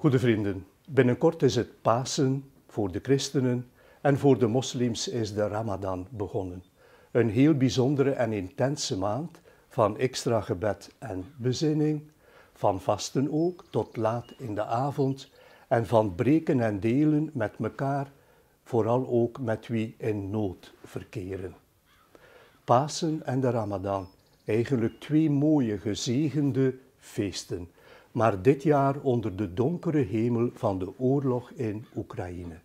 Goede vrienden, binnenkort is het Pasen voor de christenen en voor de moslims is de Ramadan begonnen. Een heel bijzondere en intense maand van extra gebed en bezinning, van vasten ook tot laat in de avond en van breken en delen met elkaar, vooral ook met wie in nood verkeren. Pasen en de Ramadan, eigenlijk twee mooie gezegende feesten maar dit jaar onder de donkere hemel van de oorlog in Oekraïne.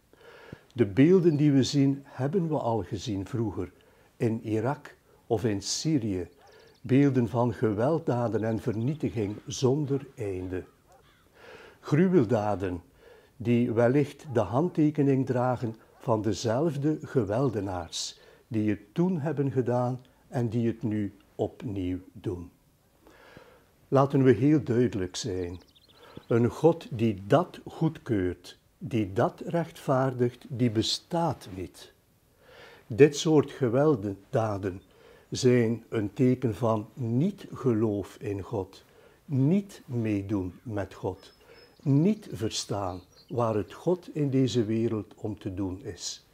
De beelden die we zien, hebben we al gezien vroeger, in Irak of in Syrië. Beelden van gewelddaden en vernietiging zonder einde. Gruweldaden die wellicht de handtekening dragen van dezelfde geweldenaars die het toen hebben gedaan en die het nu opnieuw doen. Laten we heel duidelijk zijn. Een God die dat goedkeurt, die dat rechtvaardigt, die bestaat niet. Dit soort gewelddaden zijn een teken van niet geloof in God, niet meedoen met God, niet verstaan waar het God in deze wereld om te doen is.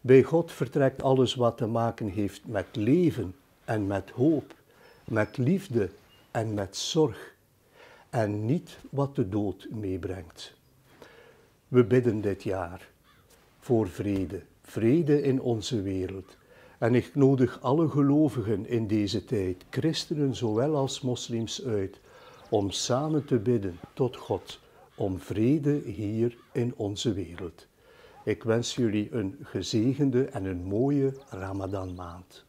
Bij God vertrekt alles wat te maken heeft met leven en met hoop, met liefde en met zorg en niet wat de dood meebrengt. We bidden dit jaar voor vrede, vrede in onze wereld. En ik nodig alle gelovigen in deze tijd, christenen zowel als moslims uit, om samen te bidden tot God om vrede hier in onze wereld. Ik wens jullie een gezegende en een mooie Ramadan maand.